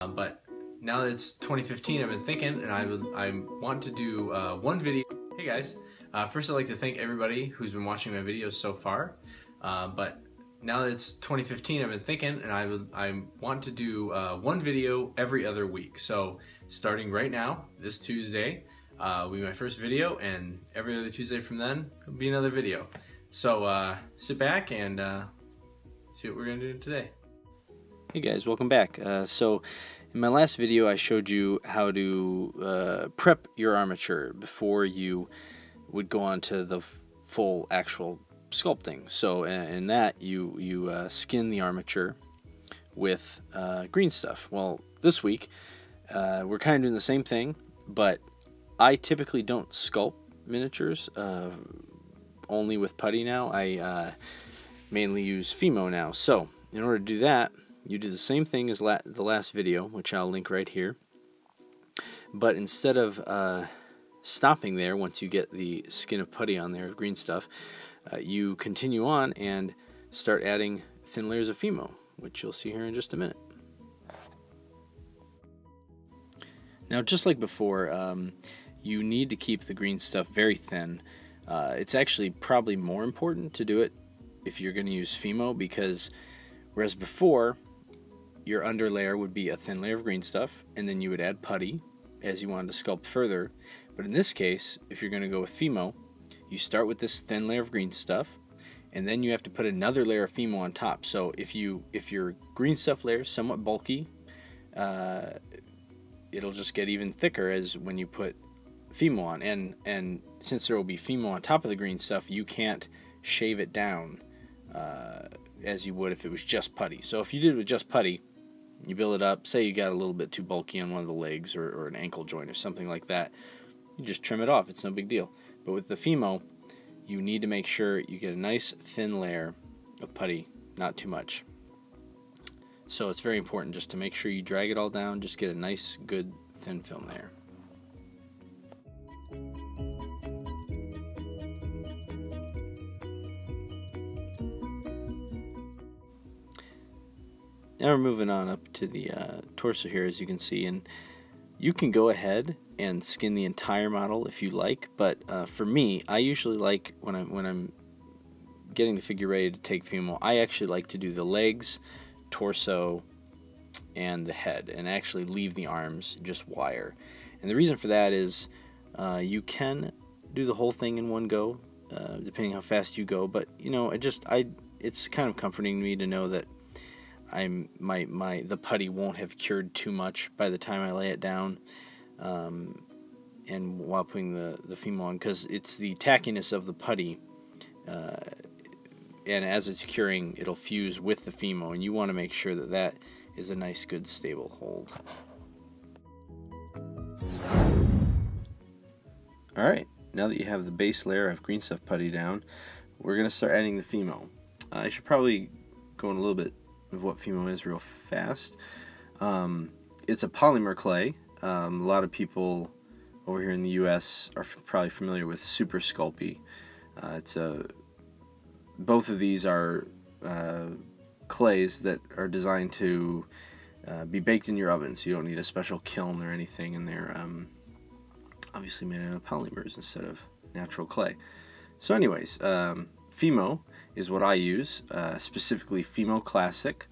Uh, but now that it's 2015, I've been thinking, and I I want to do uh, one video. Hey guys, uh, first I'd like to thank everybody who's been watching my videos so far. Uh, but now that it's 2015, I've been thinking, and I I want to do uh, one video every other week. So starting right now, this Tuesday, uh, will be my first video, and every other Tuesday from then will be another video. So uh, sit back and see what we're gonna do today. Hey guys, welcome back. Uh, so in my last video I showed you how to uh, prep your armature before you would go on to the full actual sculpting. So in that you, you uh, skin the armature with uh, green stuff. Well this week uh, we're kind of doing the same thing but I typically don't sculpt miniatures uh, only with putty now. I mainly use Fimo now. So in order to do that you do the same thing as la the last video, which I'll link right here. But instead of uh, stopping there once you get the skin of putty on there of green stuff, uh, you continue on and start adding thin layers of Fimo, which you'll see here in just a minute. Now, just like before, um, you need to keep the green stuff very thin. Uh, it's actually probably more important to do it if you're going to use Fimo because whereas before your underlayer would be a thin layer of green stuff, and then you would add putty as you wanted to sculpt further. But in this case, if you're going to go with Fimo, you start with this thin layer of green stuff, and then you have to put another layer of Fimo on top. So if you if your green stuff layer is somewhat bulky, uh, it'll just get even thicker as when you put Fimo on. And and since there will be Fimo on top of the green stuff, you can't shave it down uh, as you would if it was just putty. So if you did it with just putty, you build it up. Say you got a little bit too bulky on one of the legs or, or an ankle joint or something like that. You just trim it off. It's no big deal. But with the Fimo, you need to make sure you get a nice thin layer of putty, not too much. So it's very important just to make sure you drag it all down, just get a nice, good, thin film there. Now we're moving on up to the uh, torso here, as you can see, and you can go ahead and skin the entire model if you like, but uh, for me, I usually like when I'm when I'm getting the figure ready to take Fimo, I actually like to do the legs, torso, and the head, and actually leave the arms just wire. And the reason for that is uh, you can do the whole thing in one go, uh, depending how fast you go. But you know, it just I it's kind of comforting to me to know that I'm my my the putty won't have cured too much by the time I lay it down, um, and while putting the the Fimo on, because it's the tackiness of the putty, uh, and as it's curing, it'll fuse with the Fimo, and you want to make sure that that is a nice, good, stable hold. All right, now that you have the base layer of green stuff putty down, we're gonna start adding the Fimo. Uh, I should probably go in a little bit of what Fimo is real fast. Um, it's a polymer clay. Um, a lot of people over here in the U.S. are probably familiar with Super Sculpey. Uh, it's a both of these are uh, clays that are designed to uh, be baked in your oven, so you don't need a special kiln or anything, and they're um, obviously made out of polymers instead of natural clay. So, anyways, um, Fimo is what I use, uh, specifically Fimo Classic.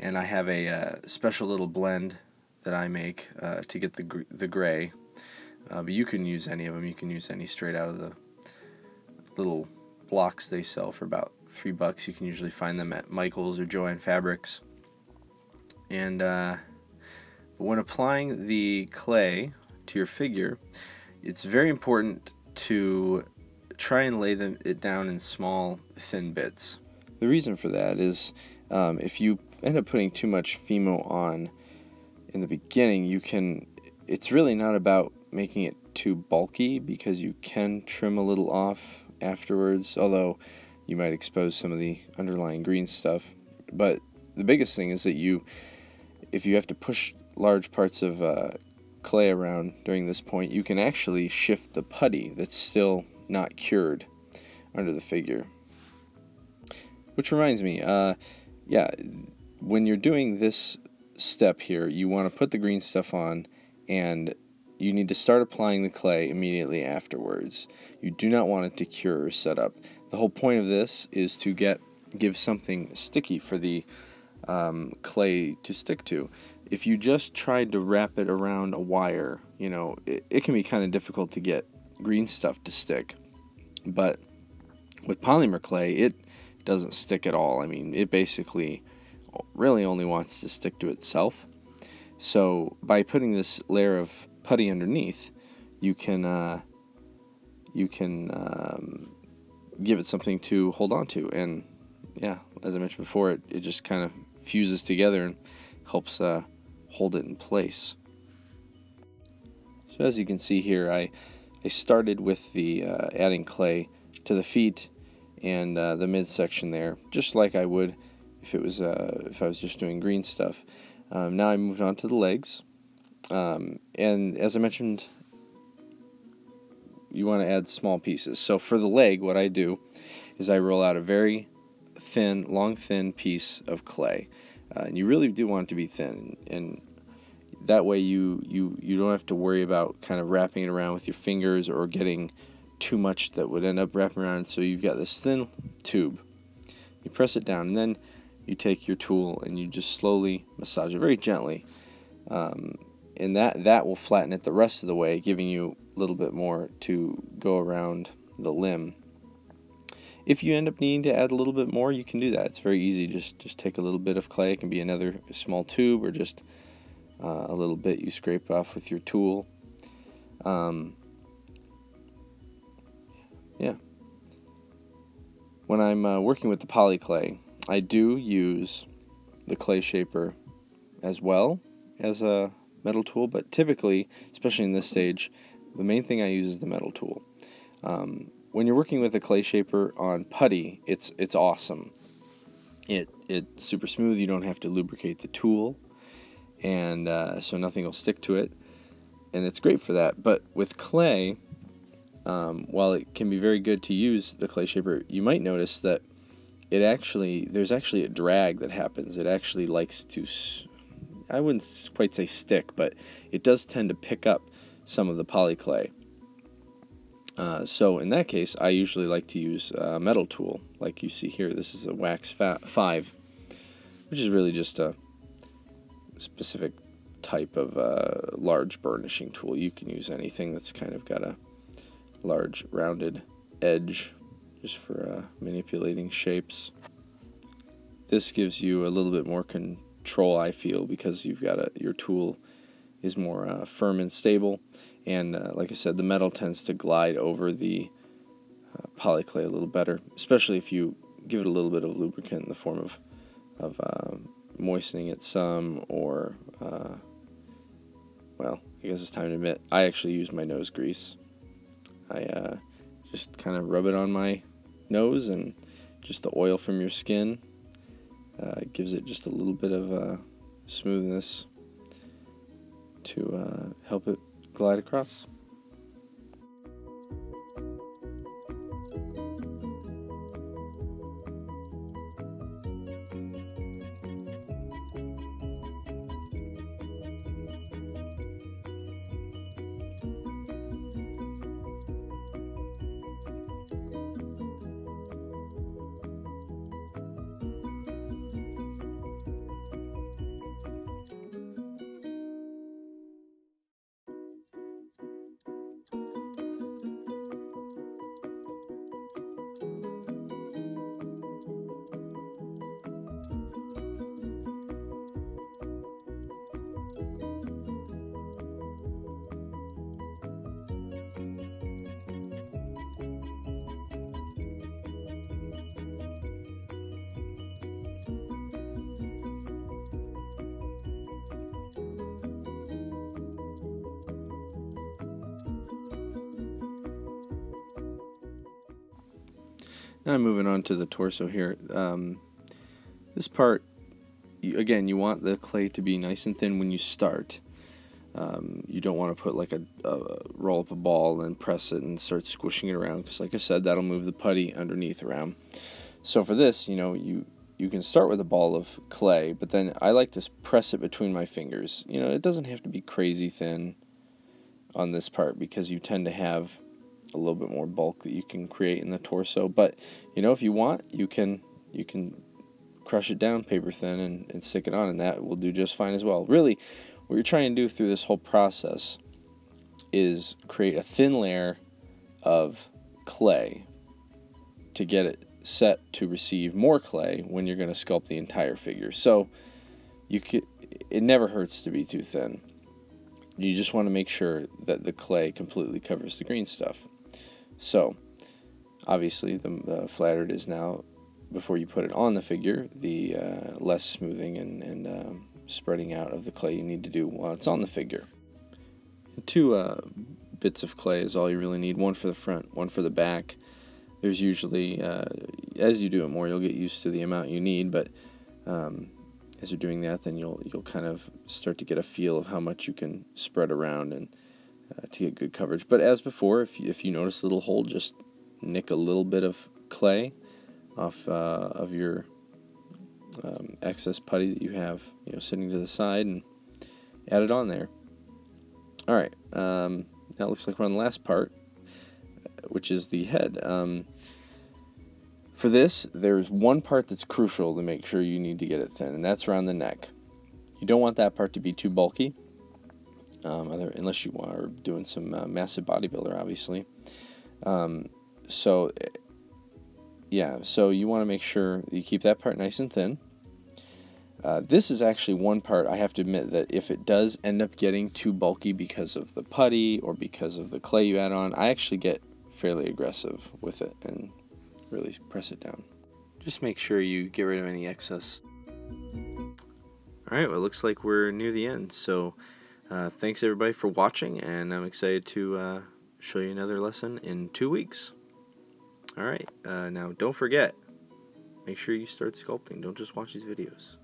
And I have a uh, special little blend that I make uh, to get the, gr the gray. Uh, but you can use any of them. You can use any straight out of the little blocks they sell for about three bucks. You can usually find them at Michael's or Joann Fabrics. And uh, when applying the clay to your figure, it's very important to try and lay them, it down in small, thin bits. The reason for that is um, if you end up putting too much Fimo on in the beginning, you can, it's really not about making it too bulky because you can trim a little off afterwards, although you might expose some of the underlying green stuff. But the biggest thing is that you, if you have to push large parts of uh, clay around during this point, you can actually shift the putty that's still not cured under the figure. Which reminds me, uh, yeah, when you're doing this step here, you want to put the green stuff on and you need to start applying the clay immediately afterwards. You do not want it to cure or set up. The whole point of this is to get give something sticky for the um, clay to stick to. If you just tried to wrap it around a wire, you know, it, it can be kind of difficult to get green stuff to stick. But with polymer clay, it doesn't stick at all. I mean, it basically really only wants to stick to itself. So by putting this layer of putty underneath, you can uh, you can um, give it something to hold on to. And yeah, as I mentioned before, it, it just kind of fuses together and helps uh, hold it in place. So as you can see here, I, I started with the uh, adding clay to the feet and uh, the midsection there, just like I would if it was uh, if I was just doing green stuff. Um, now I moved on to the legs, um, and as I mentioned, you want to add small pieces. So for the leg, what I do is I roll out a very thin, long, thin piece of clay, uh, and you really do want it to be thin, and that way you you you don't have to worry about kind of wrapping it around with your fingers or getting too much that would end up wrapping around. So you've got this thin tube. You press it down, and then you take your tool and you just slowly massage it very gently. Um, and that, that will flatten it the rest of the way, giving you a little bit more to go around the limb. If you end up needing to add a little bit more, you can do that. It's very easy. Just just take a little bit of clay. It can be another small tube or just uh, a little bit you scrape off with your tool. Um, yeah. When I'm uh, working with the poly clay, I do use the clay shaper as well as a metal tool, but typically, especially in this stage, the main thing I use is the metal tool. Um, when you're working with a clay shaper on putty, it's it's awesome. It it's super smooth. You don't have to lubricate the tool, and uh, so nothing will stick to it, and it's great for that. But with clay, um, while it can be very good to use the clay shaper, you might notice that it actually there's actually a drag that happens. It actually likes to I wouldn't quite say stick, but it does tend to pick up some of the polyclay. Uh, so in that case, I usually like to use a metal tool, like you see here. This is a Wax 5, which is really just a specific type of uh, large burnishing tool. You can use anything that's kind of got a large rounded edge just for uh, manipulating shapes. This gives you a little bit more control, I feel, because you've got a, your tool is more uh, firm and stable. And uh, like I said, the metal tends to glide over the uh, polyclay a little better, especially if you give it a little bit of lubricant in the form of, of um, moistening it some or, uh, well, I guess it's time to admit, I actually use my nose grease. I uh, just kind of rub it on my nose and just the oil from your skin uh, gives it just a little bit of uh, smoothness to uh, help it glide across. Now I'm moving on to the torso here. Um, this part, again, you want the clay to be nice and thin when you start. Um, you don't want to put like a, a, roll up a ball and press it and start squishing it around because, like I said, that'll move the putty underneath around. So for this, you know, you you can start with a ball of clay, but then I like to press it between my fingers. You know, it doesn't have to be crazy thin on this part because you tend to have a little bit more bulk that you can create in the torso. But you know, if you want, you can you can crush it down paper thin and, and stick it on, and that will do just fine as well. Really, what you're trying to do through this whole process is create a thin layer of clay to get it set to receive more clay when you're going to sculpt the entire figure. So you could, it never hurts to be too thin. You just want to make sure that the clay completely covers the green stuff. So obviously the, the flatter it is now before you put it on the figure, the uh, less smoothing and, and um, spreading out of the clay you need to do while it's on the figure. Two uh, bits of clay is all you really need, one for the front, one for the back. There's usually, uh, as you do it more, you'll get used to the amount you need, but um, as you're doing that, then you'll you'll kind of start to get a feel of how much you can spread around and uh, to get good coverage. But as before, if you, if you notice a little hole, just nick a little bit of clay off uh, of your um, excess putty that you have, you know, sitting to the side, and add it on there. All right, um, now looks like we're on the last part, which is the head. Um, for this, there's one part that's crucial to make sure you need to get it thin, and that's around the neck. You don't want that part to be too bulky, um, other, unless you are doing some uh, massive bodybuilder, obviously. Um, so, yeah, so you want to make sure you keep that part nice and thin. Uh, this is actually one part I have to admit that if it does end up getting too bulky because of the putty or because of the clay you add on, I actually get fairly aggressive with it and really press it down. Just make sure you get rid of any excess. Alright, well it looks like we're near the end, so uh, thanks everybody for watching and I'm excited to uh, show you another lesson in two weeks. Alright, uh, now don't forget, make sure you start sculpting, don't just watch these videos.